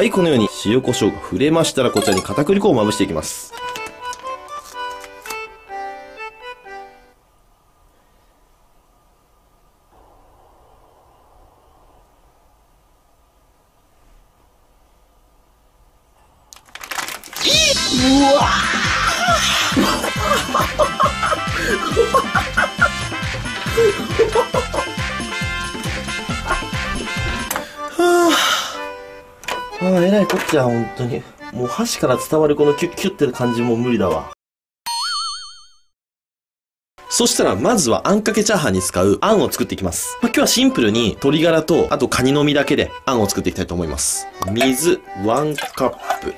はい、このように塩コショウが触れましたら、こちらに片栗粉をまぶしていきます。ああ、えらいこっちゃ、本当に。もう箸から伝わるこのキュッキュッって感じも無理だわ。そしたら、まずはあんかけチャーハンに使うあんを作っていきます。まあ、今日はシンプルに鶏ガラと、あとカニの身だけであんを作っていきたいと思います。水、1カップ。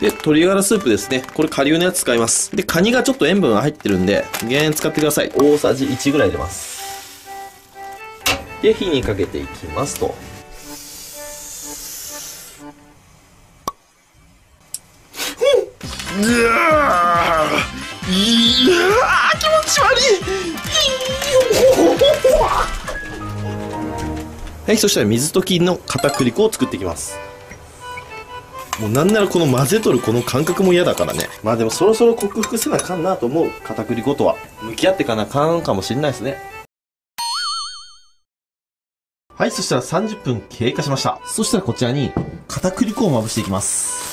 で、鶏ガラスープですね。これ顆粒のやつ使います。で、カニがちょっと塩分が入ってるんで、減塩使ってください。大さじ1ぐらい入れます。で、火にかけていきますと。いやー気持ち悪いはい、そしたら水溶きの片栗粉を作っていきます。もうなんならこの混ぜとるこの感覚も嫌だからね。まあでもそろそろ克服せなあかんなと思う。片栗粉とは。向き合ってかなあかんかもしれないですね。はい、そしたら30分経過しました。そしたらこちらに片栗粉をまぶしていきます。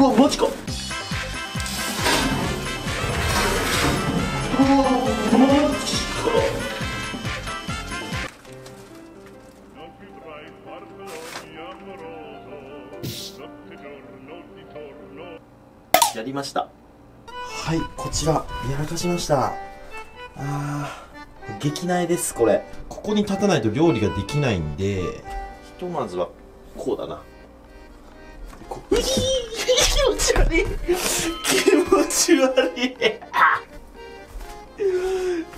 うわ、マジか.やりました。はい、こちら、やらかしました。あー、激内です、これ。ここに立たないと料理ができないんで、ひとまずは、こうだな。こう、ち悪い気持ち悪い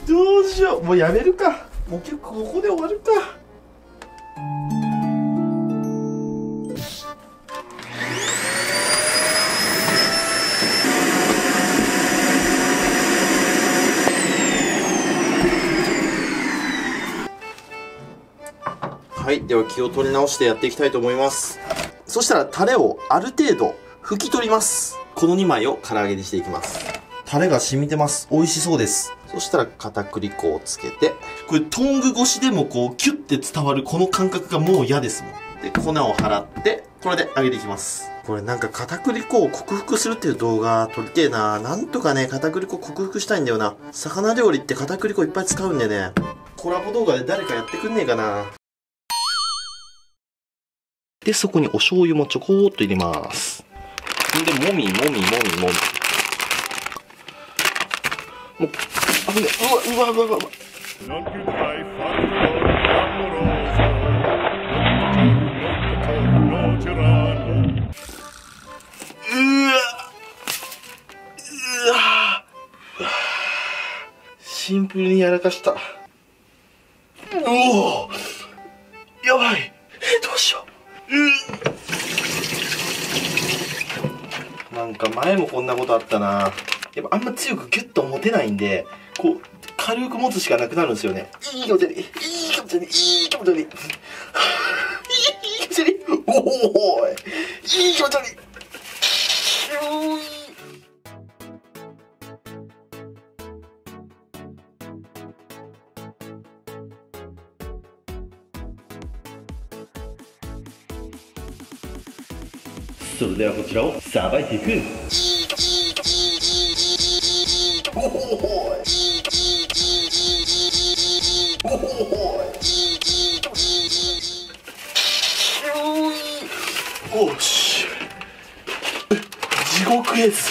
どうしようもうやめるかもう結構ここで終わるかはい。では気を取り直してやっていきたいと思います。そしたらタレをある程度拭き取ります。この2枚を唐揚げにしていきます。タレが染みてます。美味しそうです。そしたら片栗粉をつけて、これトング越しでもこうキュッて伝わるこの感覚がもう嫌ですもん。で、粉を払って、これで揚げていきます。これなんか片栗粉を克服するっていう動画撮りてえな。なんとかね、片栗粉克服したいんだよな。魚料理って片栗粉いっぱい使うんでね。コラボ動画で誰かやってくんねえかな。で、そこにお醤油もちょこーっと入れます。んで、もみもみもみもみ。もう、あ、うわ、うわ、うわ、うわ。シンプルにやらかしたうおやばいなんか前もこんなことあったな。やっぱあんま強くギュッと持てないんで、こう、軽く持つしかなくなるんですよね。いい気持ち悪い。いい気持ち悪い。いい気持ち悪い。いい気持ち悪い。おおいいい気持ち悪い。それではこちらをさばいていく。おし地獄絵図